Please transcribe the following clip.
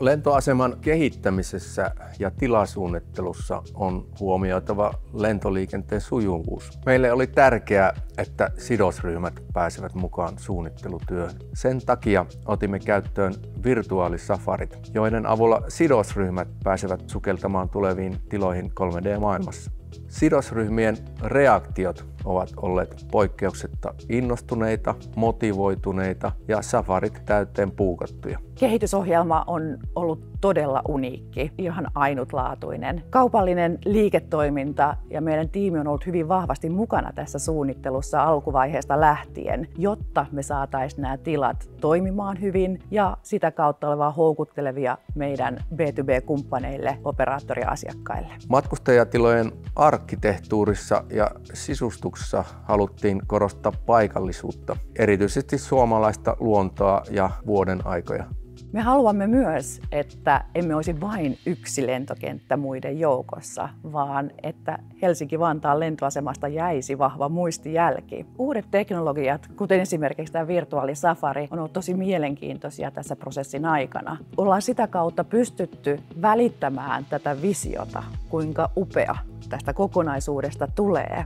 Lentoaseman kehittämisessä ja tilasuunnittelussa on huomioitava lentoliikenteen sujuvuus. Meille oli tärkeää, että sidosryhmät pääsevät mukaan suunnittelutyöhön. Sen takia otimme käyttöön virtuaalisafarit, joiden avulla sidosryhmät pääsevät sukeltamaan tuleviin tiloihin 3D-maailmassa. Sidosryhmien reaktiot ovat olleet poikkeuksetta innostuneita, motivoituneita ja safarit täyteen puukattuja. Kehitysohjelma on ollut todella uniikki, ihan ainutlaatuinen. Kaupallinen liiketoiminta ja meidän tiimi on ollut hyvin vahvasti mukana tässä suunnittelussa alkuvaiheesta lähtien, jotta me saataisiin nämä tilat toimimaan hyvin ja sitä kautta olevaa houkuttelevia meidän B2B-kumppaneille, operaattoriasiakkaille. Matkustajatilojen arkkitehtuurissa ja sisustuksessa haluttiin korostaa paikallisuutta, erityisesti suomalaista luontoa ja vuoden aikoja. Me haluamme myös, että emme olisi vain yksi lentokenttä muiden joukossa, vaan että Helsinki-Vantaan lentoasemasta jäisi vahva muistijälki. Uudet teknologiat, kuten esimerkiksi tämä virtuaalisafari, on ollut tosi mielenkiintoisia tässä prosessin aikana. Ollaan sitä kautta pystytty välittämään tätä visiota, kuinka upea tästä kokonaisuudesta tulee.